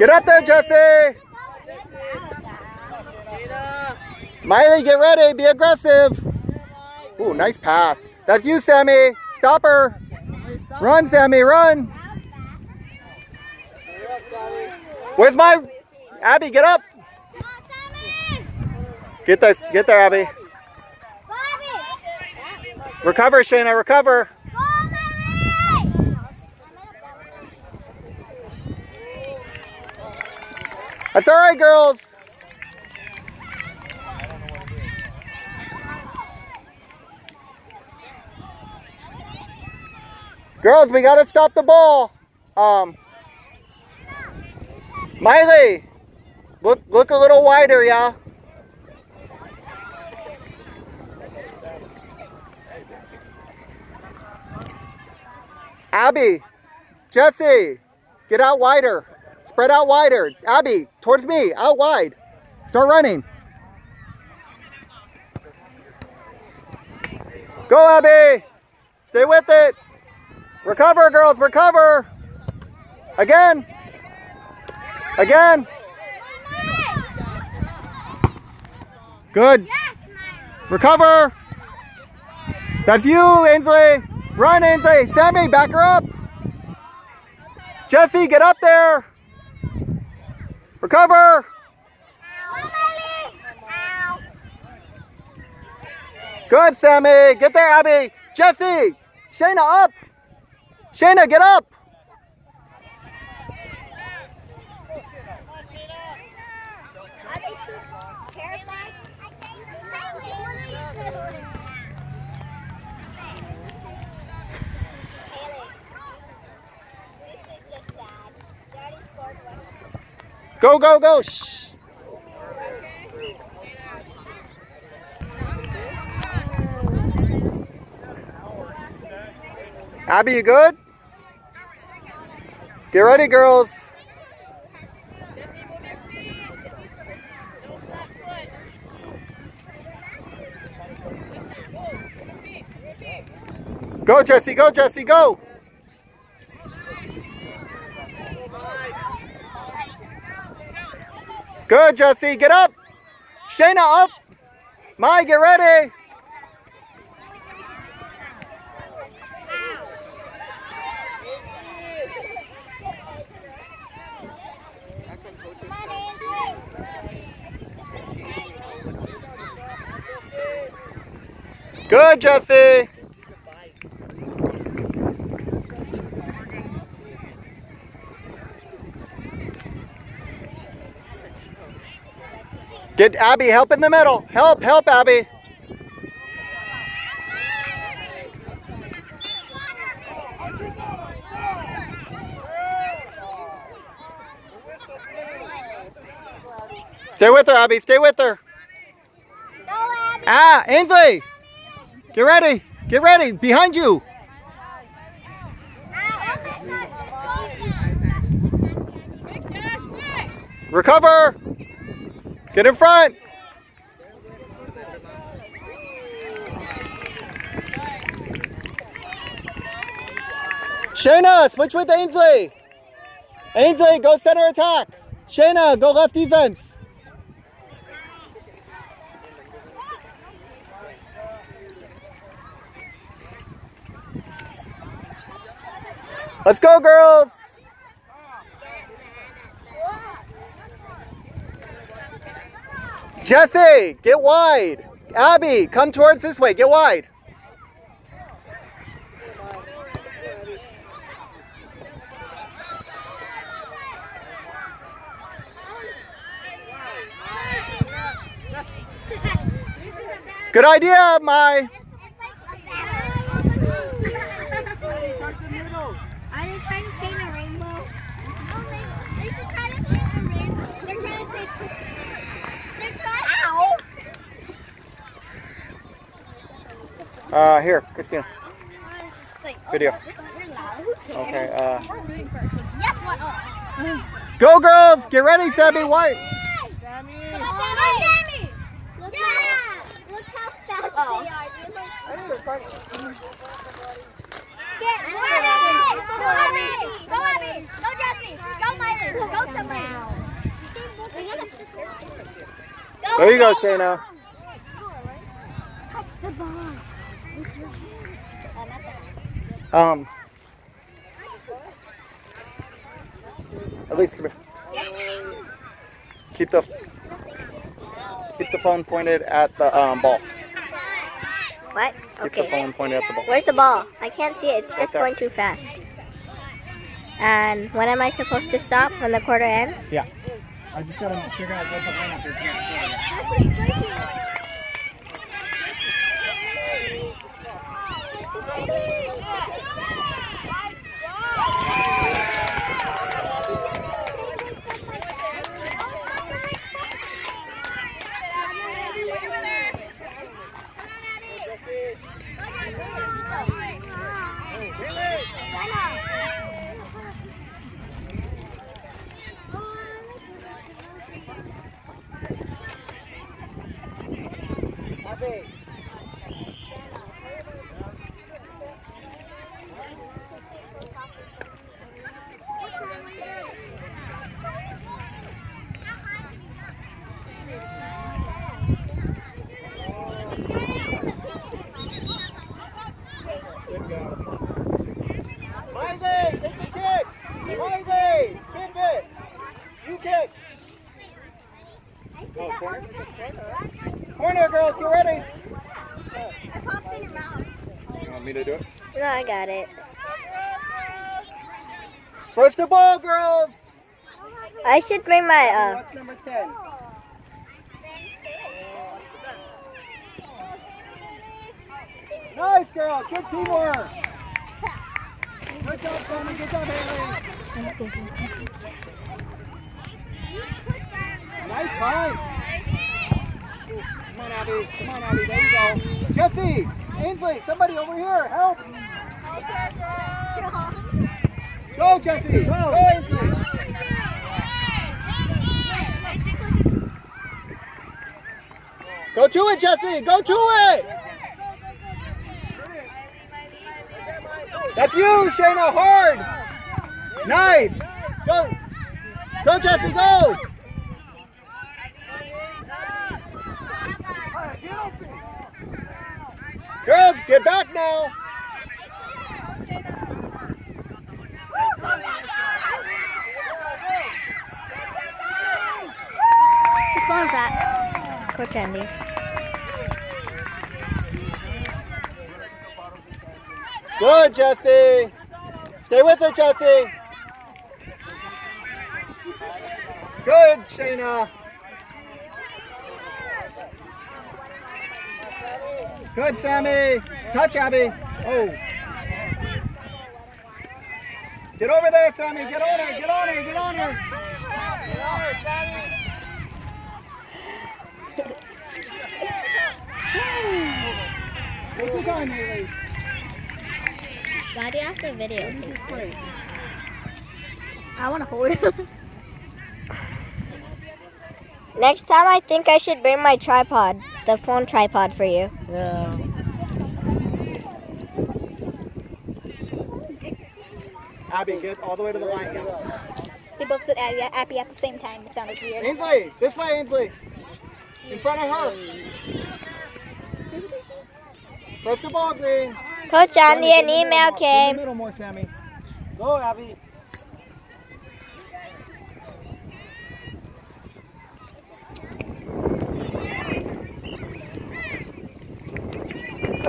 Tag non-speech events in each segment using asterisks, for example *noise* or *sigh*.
Get up there, Jesse. Miley, get ready. Be aggressive. Ooh, nice pass. That's you, Sammy. Stop her. Run, Sammy, run. Where's my... Abby, get up. Get there, get there, Abby. Recover, Shayna, recover. That's all right, girls. Girls, we gotta stop the ball. Um, Miley, look look a little wider, y'all. Abby, Jesse, get out wider. Spread out wider. Abby, towards me, out wide. Start running. Go, Abby. Stay with it. Recover, girls, recover. Again. Again. Good. Recover. That's you, Ainsley. Run, Ainsley. Sammy, back her up. Jesse, get up there. Recover. Good, Sammy. Get there, Abby. Jesse. Shayna, up. Shayna, get up. Go, go, go. Shh. Abby, you good? Get ready, girls. Go, Jesse, go, Jesse, go. Good, Jesse, get up. Shayna, up. Mai, get ready. Good, Jesse. Get Abby, help in the middle. Help, help, Abby. Stay with her, Abby. Stay with her. Ah, Ainsley. Get ready. Get ready. Behind you. Recover. Get in front. Shayna, switch with Ainsley. Ainsley, go center attack. Shayna, go left defense. Let's go, girls. Jesse, get wide. Abby, come towards this way. Get wide. Good idea, my. Are they trying to paint a rainbow? Oh, they, they should try to paint a rainbow. They're trying to say Christmas. They're trying Ow! Uh, here, Christina. Video. Okay. Uh, go, girls. Get ready, Sammy White. Go, Abby! Go, Jesse! Go, Miley! Go somebody. There you go, Shayna. Touch the ball. Um, at least come here. Keep the keep the phone pointed at the um, ball. What? Keep the phone pointed at the ball. Where's the ball? I can't see it. It's just going too fast. And when am I supposed to stop? When the quarter ends? Yeah. I just gotta figure out what the lineup is. Miley, take the kick. Miley, kick it. You kick. Go, corner. Corner, girls, get ready. It pops in your mouth. You want me to do it? No, I got it. First the ball, girls. I should bring my uh. What's number 10? Nice, girl. Good teamwork. Good job, Sammy. Good job, Haley. Nice fight. Come on, Abby. Come on, Abby. There you go. Jesse, Ainsley, somebody over here. Help. Go, Jesse. Go, Ainsley. Go to it, Jesse. Go to it. That's you, Shayna. Hard. Nice. Go. Go, Jesse. Go. Girls, now. Which one is that? Coach Andy. Good, Jesse. Stay with it, Jesse. Good, Shayna. Good, Sammy. Touch, Abby. Oh. Get over there, Sammy. Get on her. Get on her. Get on her. Take your time, Haley. Why do you have to video? I want to hold him. *laughs* Next time, I think I should bring my tripod, the phone tripod for you. Yeah. Abby, get all the way to the line now. They both said Abby, Abby at the same time. It sounded weird. Ainsley, this way, Ainsley. In front of her. First the ball, Green. Coach Andy, an get in the email middle more. Get in came. middle more, Sammy. Go, Abby.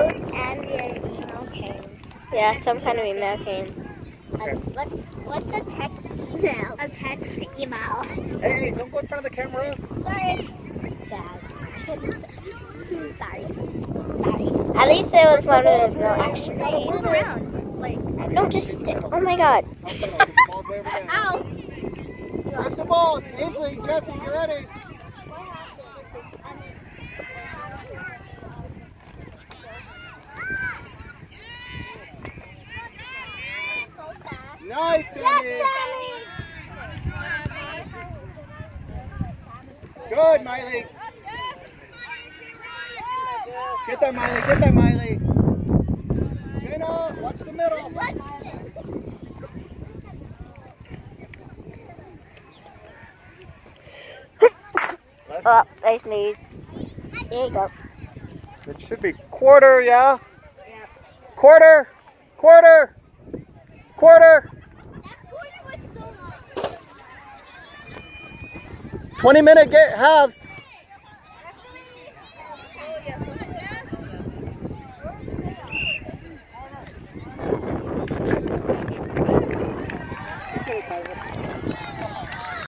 Coach Andy an email came. Yeah, some kind of email came. Okay. What, what's a text email? A text email. Hey, don't go in front of the camera. Sorry. Bad. Sorry. Sorry. At least it was one of those no action Move days. around. Like, No, just oh my god. Okay, the ball's way over there. ow. First the ball. Ainsley, Jesse, you ready? Nice, Sammy. Good, Miley. Get that, Miley. Get that, Miley. Shayna, watch the middle. Oh, I me. Here you go. It should be quarter, yeah? Yeah. Quarter! Quarter! Quarter! 20 minute get halves.